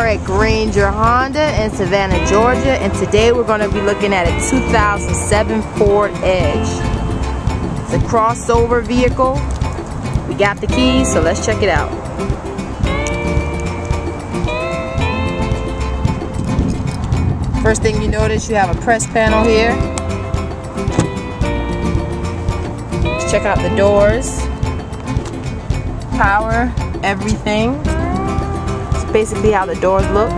are at Grainger Honda in Savannah, Georgia, and today we're going to be looking at a 2007 Ford Edge. It's a crossover vehicle. We got the keys, so let's check it out. First thing you notice, you have a press panel here. Let's check out the doors. Power, everything. Basically how the doors look.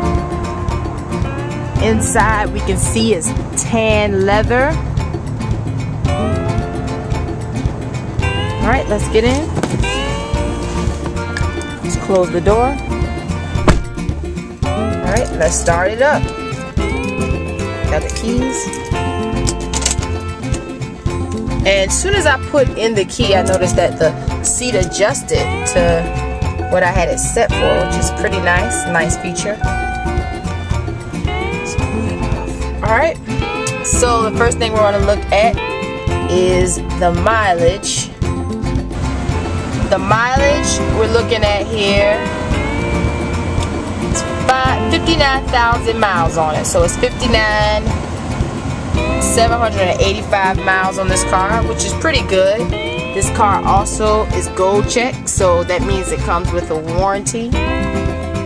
Inside we can see is tan leather. Alright, let's get in. Let's close the door. Alright, let's start it up. Got the keys. And as soon as I put in the key, I noticed that the seat adjusted to what I had it set for, which is pretty nice. Nice feature. Alright, so the first thing we're going to look at is the mileage. The mileage we're looking at here is 59,000 miles on it. So it's 59 785 miles on this car, which is pretty good. This car also is gold check, so that means it comes with a warranty.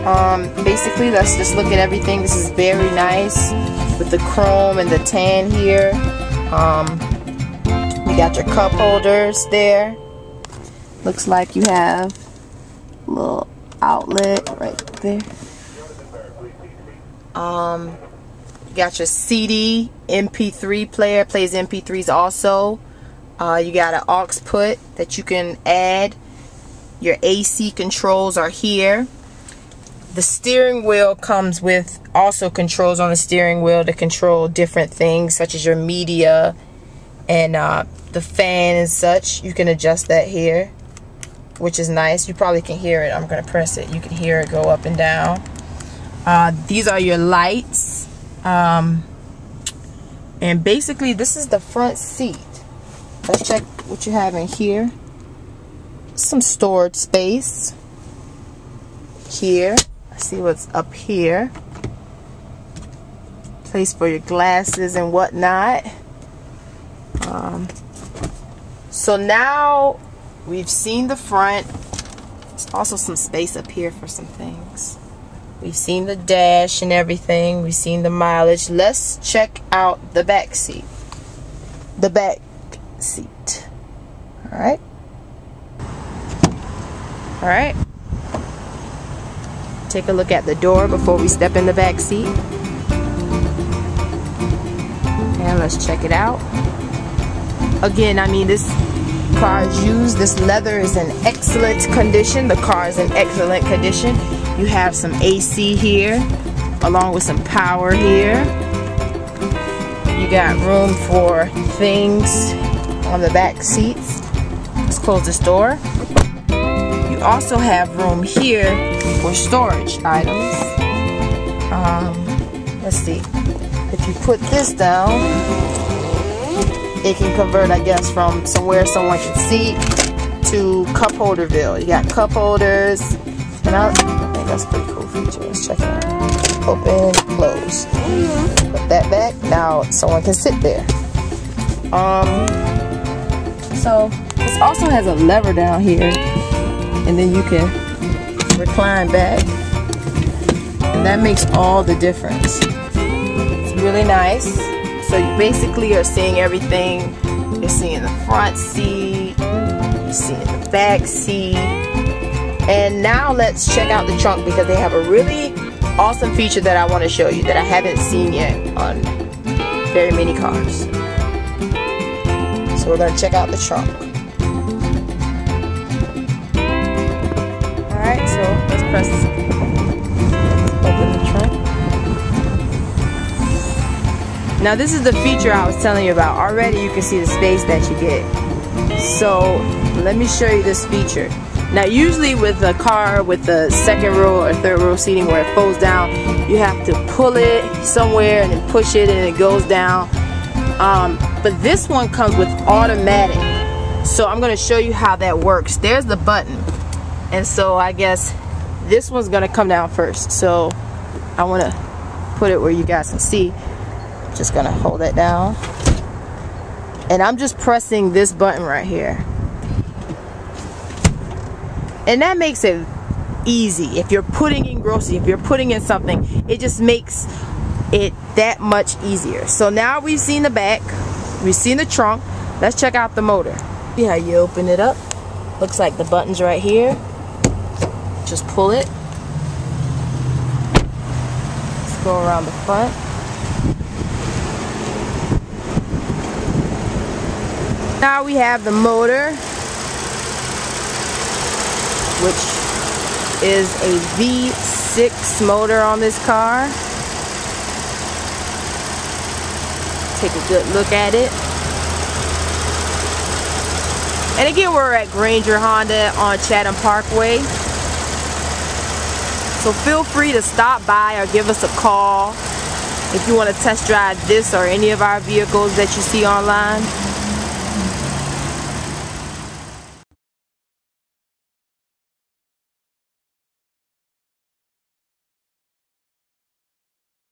Um, basically, let's just look at everything. This is very nice with the chrome and the tan here. Um, you got your cup holders there. Looks like you have a little outlet right there. Um, got your CD, MP3 player, plays MP3s also. Uh, you got an aux put that you can add. Your AC controls are here. The steering wheel comes with also controls on the steering wheel to control different things such as your media and uh, the fan and such. You can adjust that here, which is nice. You probably can hear it. I'm going to press it. You can hear it go up and down. Uh, these are your lights. Um, and basically, this is the front seat. Let's check what you have in here. Some storage space. Here. See what's up here. Place for your glasses and whatnot. Um, so now we've seen the front. There's also some space up here for some things. We've seen the dash and everything. We've seen the mileage. Let's check out the back seat. The back seat. Alright. Alright. Take a look at the door before we step in the back seat. And let's check it out. Again, I mean, this car is used. This leather is in excellent condition. The car is in excellent condition. You have some AC here, along with some power here. You got room for things on the back seats. Let's close this door. You also have room here for storage items. Um, let's see. If you put this down, it can convert, I guess, from somewhere someone can see to cup holderville. You got cup holders, and I, I think that's a pretty cool feature. Let's check it out. Open, close. Put that back. Now someone can sit there. Um, so this also has a lever down here, and then you can recline back, and that makes all the difference. It's really nice. So you basically are seeing everything. You're seeing the front seat, you're seeing the back seat. And now let's check out the trunk because they have a really awesome feature that I want to show you that I haven't seen yet on very many cars. So we're going to check out the trunk. Now this is the feature I was telling you about. Already you can see the space that you get. So let me show you this feature. Now usually with a car with the second row or third row seating where it folds down, you have to pull it somewhere and then push it and it goes down. Um, but this one comes with automatic. So I'm going to show you how that works. There's the button. And so I guess this one's going to come down first. So I want to put it where you guys can see. Just gonna hold it down. And I'm just pressing this button right here. And that makes it easy. If you're putting in groceries, if you're putting in something, it just makes it that much easier. So now we've seen the back, we've seen the trunk. Let's check out the motor. See how you open it up. Looks like the button's right here. Just pull it. Let's go around the front. Now we have the motor, which is a V6 motor on this car. Take a good look at it. And again, we're at Grainger Honda on Chatham Parkway. So feel free to stop by or give us a call if you want to test drive this or any of our vehicles that you see online.